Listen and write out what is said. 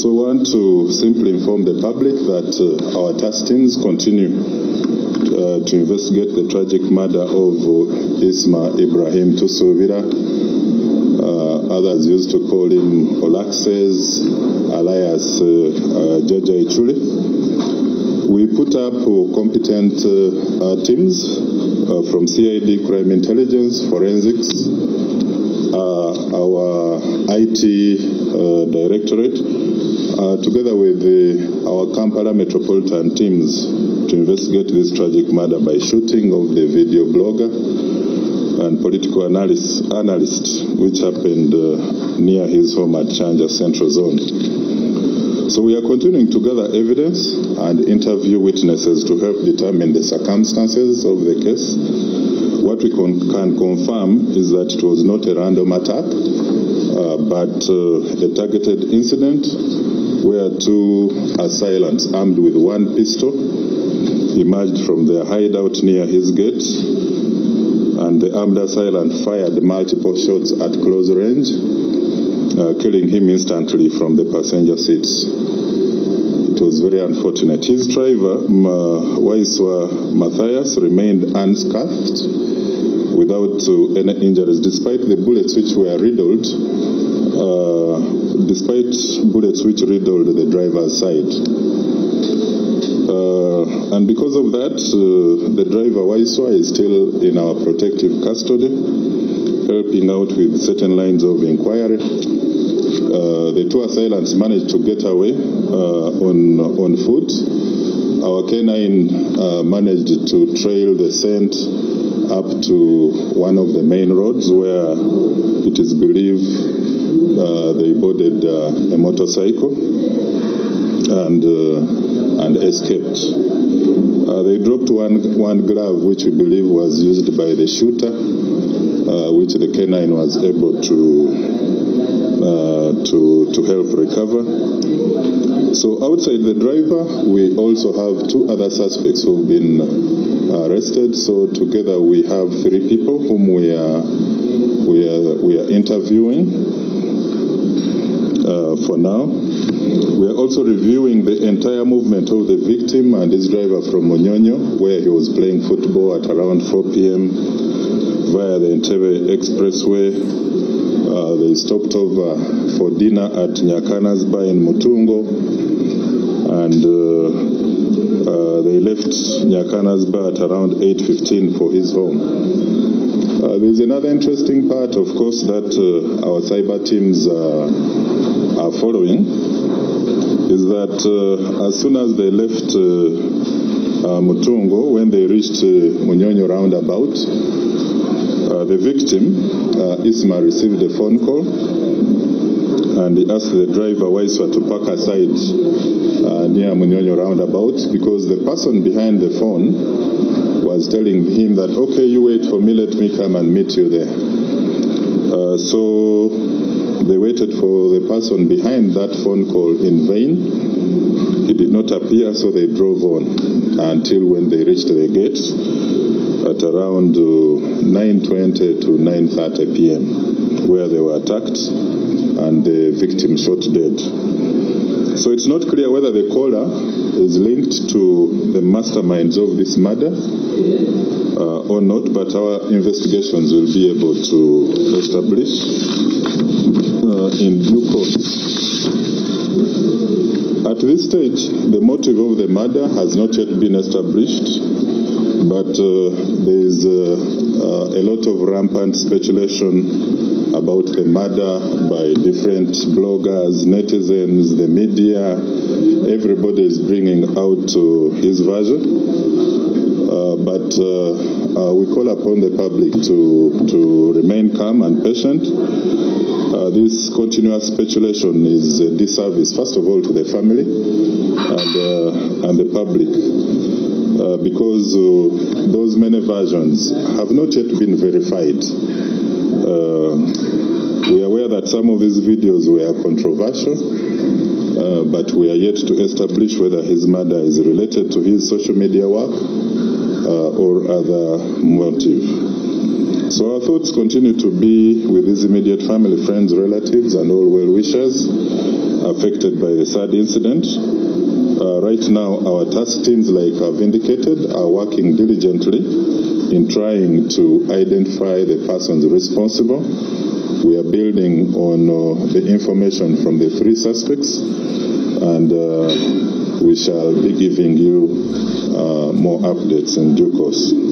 So we want to simply inform the public that uh, our task teams continue uh, to investigate the tragic murder of uh, Isma Ibrahim Tusubira. Uh, others used to call him Olaxess, alias uh, uh, Jajja Ichuli. We put up uh, competent teams from CID, crime intelligence, forensics, our IT uh, directorate, uh, together with the, our Kampala metropolitan teams to investigate this tragic murder by shooting of the video blogger and political analyst, analyst which happened uh, near his home at Kyanja Central Zone. So we are continuing to gather evidence and interview witnesses to help determine the circumstances of the case. What we con- can confirm is that it was not a random attack, uh, but uh, a targeted incident where two assailants armed with one pistol emerged from their hideout near his gate and the armed assailant fired multiple shots at close range, uh, killing him instantly from the passenger seats. It was very unfortunate. His driver, Waiswa Matthias, remained unscathed without uh, any injuries, despite the bullets which were riddled, uh, despite bullets which riddled the driver's side. Uh, and because of that, uh, the driver Waiswa is still in our protective custody, helping out with certain lines of inquiry. Uh, the two assailants managed to get away on on foot. Our canine managed to trail the scent up to one of the main roads where it is believed uh, they boarded uh, a motorcycle and uh, and escaped. Uh, they dropped one one glove which we believe was used by the shooter, which the canine was able to to to help recover. So outside the driver, we also have two other suspects who've been arrested. So together we have three people whom we are we are we are interviewing uh, for now. We are also reviewing the entire movement of the victim and his driver from Munyonyo, where he was playing football at around 4 p.m. via the Entebbe Expressway. Uh, they stopped over for dinner at Nyakana's Bar in Mutungo, and uh, uh, they left Nyakana's Bar at around 8:15 for his home. Uh, there's another interesting part, of course, that uh, our cyber teams are following is that uh, as soon as they left uh, uh, Mutungo, when they reached uh, Munyonyo roundabout, uh, the victim, Isma, received a phone call and he asked the driver Waiswa to park aside near Munyonyo roundabout because the person behind the phone was telling him that, okay, you wait for me, let me come and meet you there. So they waited for the person behind that phone call in vain. He did not appear, so they drove on until when they reached the gate at around uh, 9.20 to 9.30 p.m., where they were attacked and the victim shot dead. So it's not clear whether the caller is linked to the masterminds of this murder uh, or not, but our investigations will be able to establish in due course. At this stage, the motive of the murder has not yet been established, but uh, there is uh, uh, a lot of rampant speculation about the murder by different bloggers, netizens, the media. Everybody is bringing out uh, his version. Uh, but uh, uh, we call upon the public to, to remain calm and patient. Uh, this continuous speculation is a disservice, first of all, to the family and, uh, and the public. Uh, because uh, those many versions have not yet been verified. Uh, we are aware that some of these videos were controversial, but we are yet to establish whether his murder is related to his social media work or other motive. So our thoughts continue to be with his immediate family, friends, relatives, and all well wishers affected by the sad incident. Uh, right now, our task teams, like I've indicated, are working diligently in trying to identify the persons responsible. We are building on uh, the information from the three suspects, and uh, we shall be giving you uh, more updates in due course.